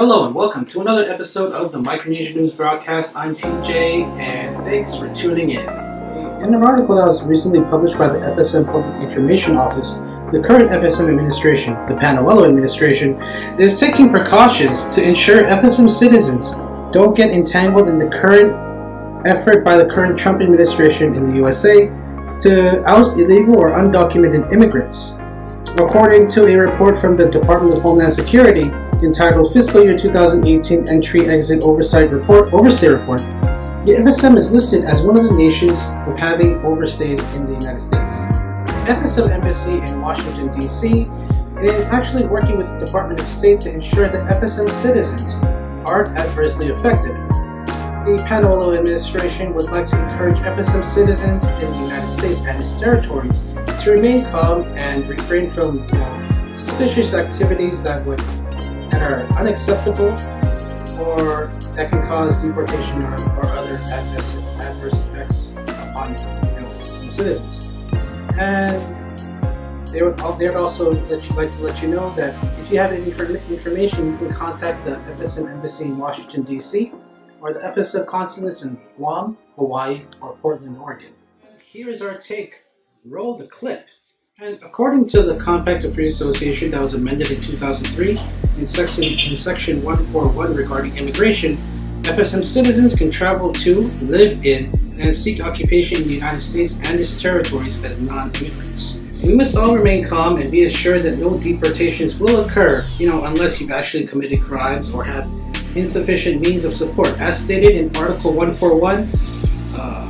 Hello and welcome to another episode of the Micronesia News Broadcast. I'm PJ and thanks for tuning in. In an article that was recently published by the FSM Public Information Office, the current FSM administration, the Panuelo administration, is taking precautions to ensure FSM citizens don't get entangled in the current effort by the current Trump administration in the USA to oust illegal or undocumented immigrants. According to a report from the Department of Homeland Security, entitled Fiscal Year 2018 Entry Exit Oversight Report Overstay Report, the FSM is listed as one of the nations of having overstays in the United States. The FSM Embassy in Washington, D.C. is actually working with the Department of State to ensure that FSM citizens aren't adversely affected. The Panuelo administration would like to encourage FSM citizens in the United States and its territories to remain calm and refrain from know, suspicious activities that would that are unacceptable or that can cause deportation or, or other adverse, adverse effects upon you know, some citizens. And they would, they would also let you, like to let you know that if you have any information, you can contact the FSM Embassy in Washington, D.C. or the FSM consulates in Guam, Hawaii, or Portland, Oregon. Here is our take. Roll the clip. And according to the Compact of Free Association that was amended in 2003, in section, in section 141 regarding immigration, FSM citizens can travel to, live in, and seek occupation in the United States and its territories as non-immigrants. We must all remain calm and be assured that no deportations will occur, you know, unless you've actually committed crimes or have insufficient means of support. As stated in Article 141, uh,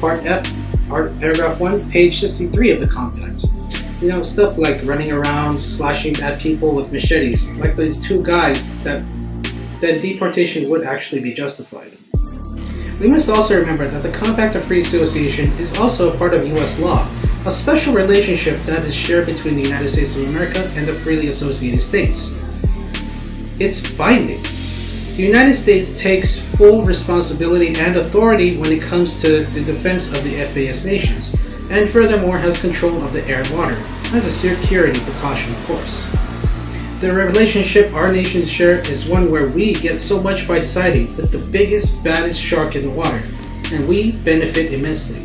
Part F Part, paragraph 1, page 63 of the compact. You know, stuff like running around, slashing at people with machetes, like these two guys, that, that deportation would actually be justified. We must also remember that the Compact of Free Association is also a part of U.S. law, a special relationship that is shared between the United States of America and the freely associated states. It's binding. The United States takes full responsibility and authority when it comes to the defense of the FAS nations, and furthermore has control of the air and water, as a security precaution of course. The relationship our nations share is one where we get so much by siding with the biggest, baddest shark in the water, and we benefit immensely.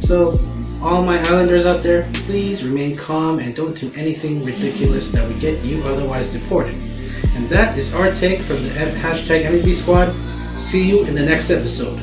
So, all my islanders out there, please remain calm and don't do anything ridiculous that would get you otherwise deported. And that is our take from the hashtag Energy Squad. See you in the next episode.